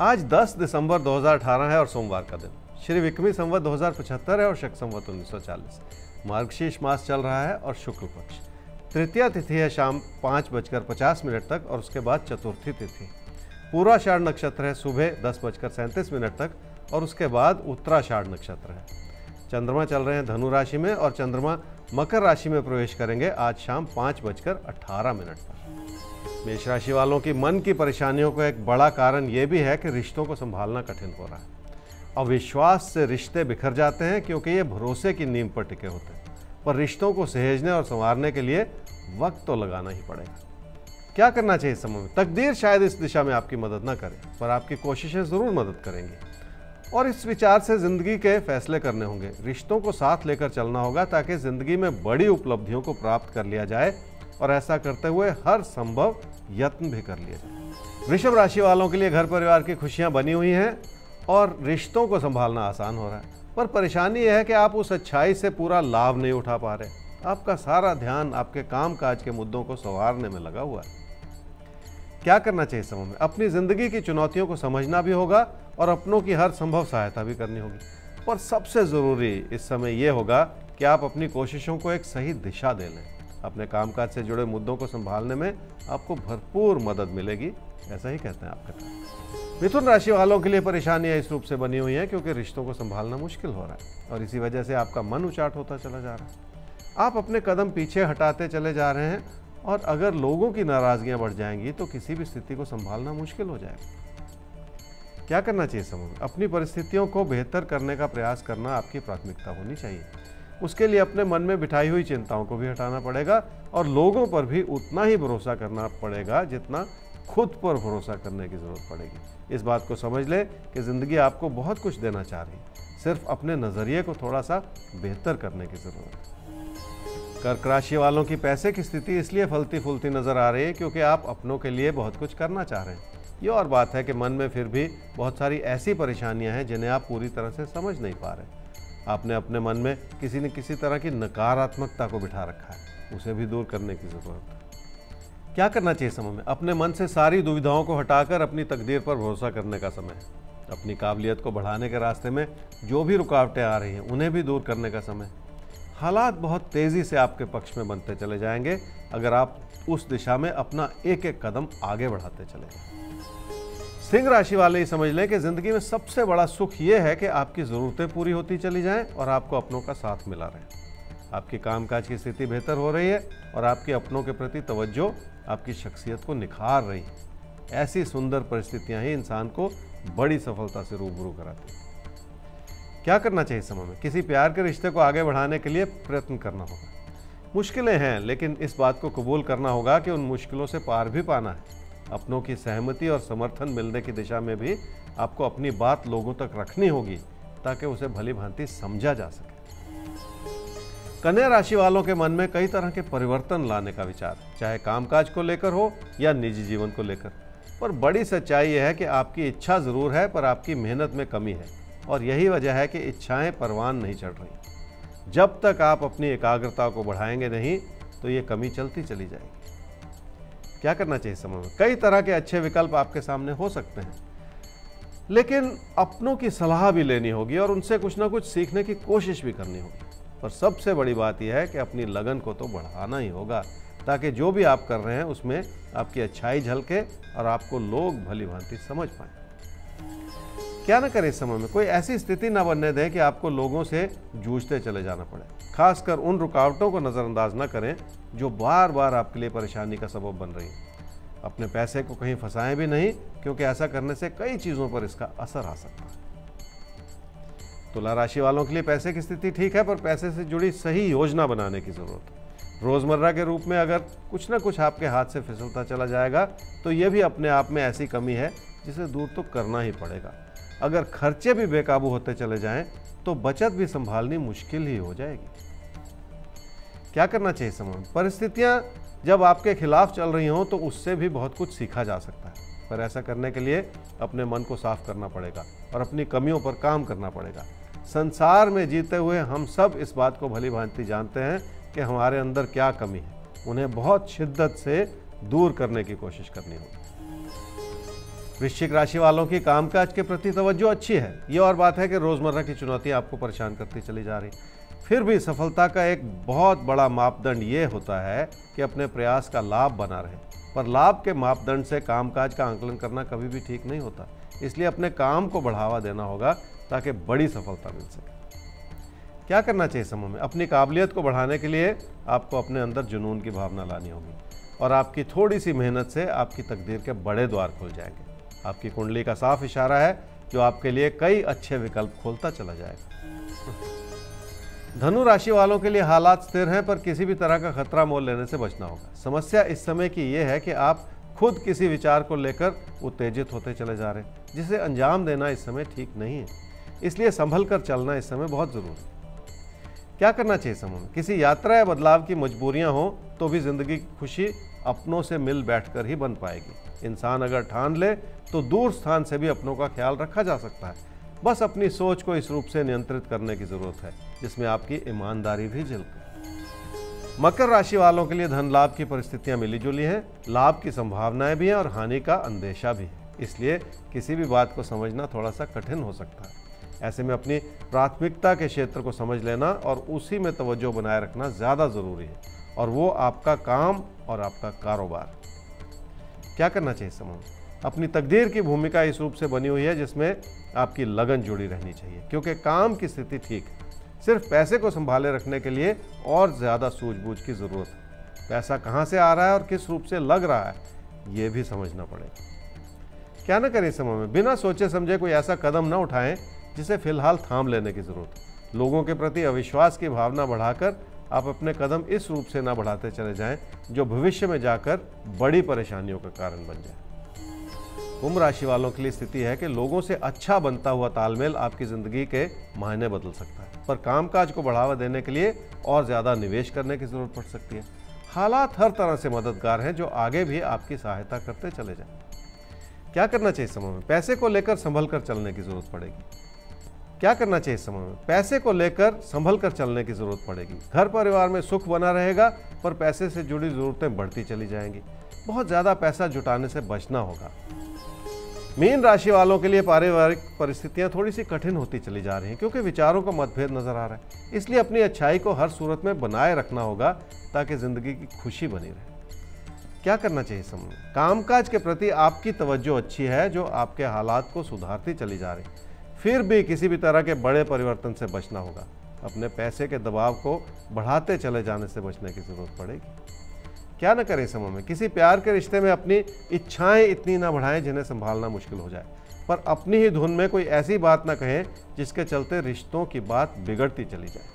आज 10 दिसंबर 2018 है और सोमवार का दिन। श्री विक्रमी संवत 2075 है और शक संवत 1940 मार्गशीर्ष मास चल रहा है और शुक्ल पक्ष। तृतीय तिथि है शाम पाँच बजकर पचास मिनट तक और उसके बाद चतुर्थी तिथि। पूर्वाषाढ़ नक्षत्र है, सुबह दस बजकर सैंतीस मिनट तक और उसके बाद उत्तराषाढ़ नक्षत्र है। चंद्रमा चल रहे हैं धनु राशि में और चंद्रमा मकर राशि में प्रवेश करेंगे आज शाम पाँच बजकर अट्ठारह मिनट पर मेष राशि वालों की मन की परेशानियों का एक बड़ा कारण ये भी है कि रिश्तों को संभालना कठिन हो रहा है। अविश्वास से रिश्ते बिखर जाते हैं क्योंकि ये भरोसे की नींव पर टिके होते हैं। पर रिश्तों को सहेजने और संवारने के लिए वक्त तो लगाना ही पड़ेगा। क्या करना चाहिए इस समय में? तकदीर शायद इस दिशा में आपकी मदद ना करे, पर आपकी कोशिशें ज़रूर मदद करेंगी। और इस विचार से ज़िंदगी के फैसले करने होंगे। रिश्तों को साथ लेकर चलना होगा ताकि ज़िंदगी में बड़ी उपलब्धियों को प्राप्त कर लिया जाए और ऐसा करते हुए हर संभव यत्न भी कर लिया जाए वृषभ राशि वालों के लिए घर परिवार की खुशियाँ बनी हुई हैं और रिश्तों को संभालना आसान हो रहा है। पर परेशानी यह है कि आप उस अच्छाई से पूरा लाभ नहीं उठा पा रहे। आपका सारा ध्यान आपके काम काज के मुद्दों को संवारने में लगा हुआ है। क्या करना चाहिए समय में? अपनी ज़िंदगी की चुनौतियों को समझना भी होगा और अपनों की हर संभव सहायता भी करनी होगी। पर सबसे ज़रूरी इस समय ये होगा कि आप अपनी कोशिशों को एक सही दिशा दे लें। अपने कामकाज से जुड़े मुद्दों को संभालने में आपको भरपूर मदद मिलेगी, ऐसा ही कहते हैं आपके मिथुन राशि वालों के लिए परेशानियाँ इस रूप से बनी हुई हैं क्योंकि रिश्तों को संभालना मुश्किल हो रहा है और इसी वजह से आपका मन उचाट होता चला जा रहा है। आप अपने कदम पीछे हटाते चले जा रहे हैं और अगर लोगों की नाराज़गियाँ बढ़ जाएँगी तो किसी भी स्थिति को संभालना मुश्किल हो जाएगा। क्या करना चाहिए समूह अपनी परिस्थितियों को बेहतर करने का प्रयास करना आपकी प्राथमिकता होनी चाहिए। उसके लिए अपने मन में बिठाई हुई चिंताओं को भी हटाना पड़ेगा और लोगों पर भी उतना ही भरोसा करना पड़ेगा जितना खुद पर भरोसा करने की ज़रूरत पड़ेगी। इस बात को समझ ले कि ज़िंदगी आपको बहुत कुछ देना चाह रही सिर्फ़ अपने नज़रिए को थोड़ा सा बेहतर करने की ज़रूरत है। कर्क राशि वालों की पैसे की स्थिति इसलिए फलती फूलती नज़र आ रही है क्योंकि आप अपनों के लिए बहुत कुछ करना चाह रहे हैं। ये और बात है कि मन में फिर भी बहुत सारी ऐसी परेशानियाँ हैं जिन्हें आप पूरी तरह से समझ नहीं पा रहे। आपने अपने मन में किसी न किसी तरह की नकारात्मकता को बिठा रखा है। उसे भी दूर करने की ज़रूरत है। क्या करना चाहिए समय में? अपने मन से सारी दुविधाओं को हटाकर अपनी तकदीर पर भरोसा करने का समय है। अपनी काबिलियत को बढ़ाने के रास्ते में जो भी रुकावटें आ रही हैं, उन्हें भी दूर करने का समय हालात बहुत तेज़ी से आपके पक्ष में बनते चले जाएँगे, अगर आप उस दिशा में अपना एक एक कदम आगे बढ़ाते चले जाएँ। सिंह राशि वाले ही समझ लें कि ज़िंदगी में सबसे बड़ा सुख ये है कि आपकी ज़रूरतें पूरी होती चली जाएँ और आपको अपनों का साथ मिला रहे। आपकी कामकाज की स्थिति बेहतर हो रही है और आपके अपनों के प्रति तवज्जो आपकी शख्सियत को निखार रही है। ऐसी सुंदर परिस्थितियाँ ही इंसान को बड़ी सफलता से रूबरू कराती हैं। क्या करना चाहिए समय में? किसी प्यार के रिश्ते को आगे बढ़ाने के लिए प्रयत्न करना होगा। मुश्किलें हैं, लेकिन इस बात को कबूल करना होगा कि उन मुश्किलों से पार भी पाना है। अपनों की सहमति और समर्थन मिलने की दिशा में भी आपको अपनी बात लोगों तक रखनी होगी, ताकि उसे भली भांति समझा जा सके। कन्या राशि वालों के मन में कई तरह के परिवर्तन लाने का विचार, चाहे कामकाज को लेकर हो या निजी जीवन को लेकर। पर बड़ी सच्चाई यह है कि आपकी इच्छा ज़रूर है, पर आपकी मेहनत में कमी है, और यही वजह है कि इच्छाएँ परवान नहीं चढ़ रही। जब तक आप अपनी एकाग्रता को बढ़ाएँगे नहीं तो ये कमी चलती चली जाएगी। क्या करना चाहिए समय में? कई तरह के अच्छे विकल्प आपके सामने हो सकते हैं। लेकिन अपनों की सलाह भी लेनी होगी और उनसे कुछ ना कुछ सीखने की कोशिश भी करनी होगी। पर सबसे बड़ी बात यह है कि अपनी लगन को तो बढ़ाना ही होगा, ताकि जो भी आप कर रहे हैं उसमें आपकी अच्छाई झलके और आपको लोग भली भांति समझ पाए। क्या ना करें इस समय में? कोई ऐसी स्थिति ना बनने दें कि आपको लोगों से जूझते चले जाना पड़े। खासकर उन रुकावटों को नज़रअंदाज न करें जो बार बार आपके लिए परेशानी का सबब बन रही हैं। अपने पैसे को कहीं फंसाएँ भी नहीं, क्योंकि ऐसा करने से कई चीज़ों पर इसका असर आ सकता है। तुला राशि वालों के लिए पैसे की स्थिति ठीक है, पर पैसे से जुड़ी सही योजना बनाने की ज़रूरत है। रोज़मर्रा के रूप में अगर कुछ ना कुछ आपके हाथ से फिसलता चला जाएगा तो ये भी अपने आप में ऐसी कमी है जिसे दूर तो करना ही पड़ेगा। अगर खर्चे भी बेकाबू होते चले जाएँ तो बचत भी संभालनी मुश्किल ही हो जाएगी। क्या करना चाहिए समय परिस्थितियाँ जब आपके खिलाफ चल रही हों तो उससे भी बहुत कुछ सीखा जा सकता है। पर ऐसा करने के लिए अपने मन को साफ़ करना पड़ेगा और अपनी कमियों पर काम करना पड़ेगा। संसार में जीते हुए हम सब इस बात को भली भांति जानते हैं कि हमारे अंदर क्या कमी है। उन्हें बहुत शिद्दत से दूर करने की कोशिश करनी होगी। वृश्चिक राशि वालों की कामकाज के प्रति तवज्जो अच्छी है। ये और बात है कि रोज़मर्रा की चुनौतियाँ आपको परेशान करती चली जा रही। फिर भी सफलता का एक बहुत बड़ा मापदंड ये होता है कि अपने प्रयास का लाभ बना रहे। पर लाभ के मापदंड से कामकाज का आंकलन करना कभी भी ठीक नहीं होता। इसलिए अपने काम को बढ़ावा देना होगा ताकि बड़ी सफलता मिल सके। क्या करना चाहिए समूह में? अपनी काबिलियत को बढ़ाने के लिए आपको अपने अंदर जुनून की भावना लानी होगी। और आपकी थोड़ी सी मेहनत से आपकी तकदीर के बड़े द्वार खुल जाएँगे। आपकी कुंडली का साफ़ इशारा है जो आपके लिए कई अच्छे विकल्प खोलता चला जाएगा। धनु राशि वालों के लिए हालात स्थिर हैं, पर किसी भी तरह का खतरा मोल लेने से बचना होगा। समस्या इस समय की यह है कि आप खुद किसी विचार को लेकर उत्तेजित होते चले जा रहे हैं, जिसे अंजाम देना इस समय ठीक नहीं है। इसलिए संभल कर चलना इस समय बहुत ज़रूरी है। क्या करना चाहिए समूह में? किसी यात्रा या बदलाव की मजबूरियाँ हो तो भी ज़िंदगी की खुशी अपनों से मिल बैठकर ही बन पाएगी। इंसान अगर ठान ले तो दूर स्थान से भी अपनों का ख्याल रखा जा सकता है। बस अपनी सोच को इस रूप से नियंत्रित करने की ज़रूरत है, जिसमें आपकी ईमानदारी भी झलके। मकर राशि वालों के लिए धन लाभ की परिस्थितियाँ मिली जुली हैं, लाभ की संभावनाएँ भी हैं और हानि का अंदेशा भी है। इसलिए किसी भी बात को समझना थोड़ा सा कठिन हो सकता है। ऐसे में अपनी प्राथमिकता के क्षेत्र को समझ लेना और उसी में तवज्जो बनाए रखना ज़्यादा ज़रूरी है। और वो आपका काम और आपका कारोबार। क्या करना चाहिए समूह? अपनी तकदीर की भूमिका इस रूप से बनी हुई है जिसमें आपकी लगन जुड़ी रहनी चाहिए, क्योंकि काम की स्थिति ठीक है। सिर्फ़ पैसे को संभाले रखने के लिए और ज़्यादा सूझबूझ की ज़रूरत है। पैसा कहाँ से आ रहा है और किस रूप से लग रहा है, ये भी समझना पड़ेगा। क्या ना करें इस समय में, बिना सोचे समझे कोई ऐसा कदम ना उठाएँ जिसे फ़िलहाल थाम लेने की ज़रूरत लोगों के प्रति अविश्वास की भावना बढ़ाकर आप अपने कदम इस रूप से ना बढ़ाते चले जाएँ, जो भविष्य में जाकर बड़ी परेशानियों का कारण बन जाए। कुंभ राशि वालों के लिए स्थिति है कि लोगों से अच्छा बनता हुआ तालमेल आपकी ज़िंदगी के मायने बदल सकता है, पर कामकाज को बढ़ावा देने के लिए और ज़्यादा निवेश करने की ज़रूरत पड़ सकती है। हालात हर तरह से मददगार हैं, जो आगे भी आपकी सहायता करते चले जाएँ। क्या करना चाहिए समय में? पैसे को लेकर संभल कर चलने की ज़रूरत पड़ेगी। क्या करना चाहिए इस समय में? पैसे को लेकर संभल कर चलने की ज़रूरत पड़ेगी। घर परिवार में सुख बना रहेगा, पर पैसे से जुड़ी ज़रूरतें बढ़ती चली जाएँगी। बहुत ज़्यादा पैसा जुटाने से बचना होगा। मीन राशि वालों के लिए पारिवारिक परिस्थितियाँ थोड़ी सी कठिन होती चली जा रही हैं, क्योंकि विचारों का मतभेद नज़र आ रहा है। इसलिए अपनी अच्छाई को हर सूरत में बनाए रखना होगा, ताकि ज़िंदगी की खुशी बनी रहे। क्या करना चाहिए समूह कामकाज के प्रति आपकी तवज्जो अच्छी है, जो आपके हालात को सुधारती चली जा रही फिर भी किसी भी तरह के बड़े परिवर्तन से बचना होगा। अपने पैसे के दबाव को बढ़ाते चले जाने से बचने की ज़रूरत पड़ेगी। क्या ना करें समय में। किसी प्यार के रिश्ते में अपनी इच्छाएँ इतनी ना बढ़ाएँ जिन्हें संभालना मुश्किल हो जाए। पर अपनी ही धुन में कोई ऐसी बात ना कहें जिसके चलते रिश्तों की बात बिगड़ती चली जाए।